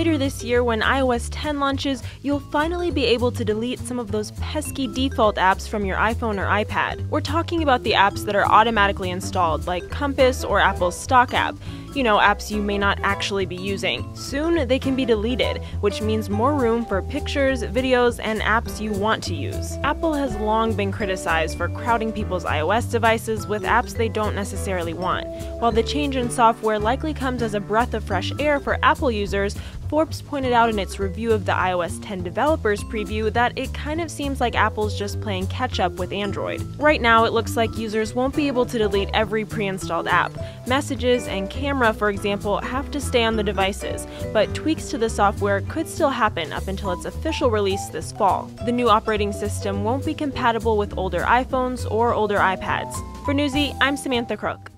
later this year, when iOS 10 launches, you'll finally be able to delete some of those pesky default apps from your iPhone or iPad. We're talking about the apps that are automatically installed, like Compass or Apple's Stock app you know, apps you may not actually be using. Soon they can be deleted, which means more room for pictures, videos, and apps you want to use. Apple has long been criticized for crowding people's iOS devices with apps they don't necessarily want. While the change in software likely comes as a breath of fresh air for Apple users, Forbes pointed out in its review of the iOS 10 developers preview that it kind of seems like Apple's just playing catch up with Android. Right now, it looks like users won't be able to delete every pre installed app. Messages and camera, for example, have to stay on the devices, but tweaks to the software could still happen up until its official release this fall. The new operating system won't be compatible with older iPhones or older iPads. For Newsy, I'm Samantha Crook.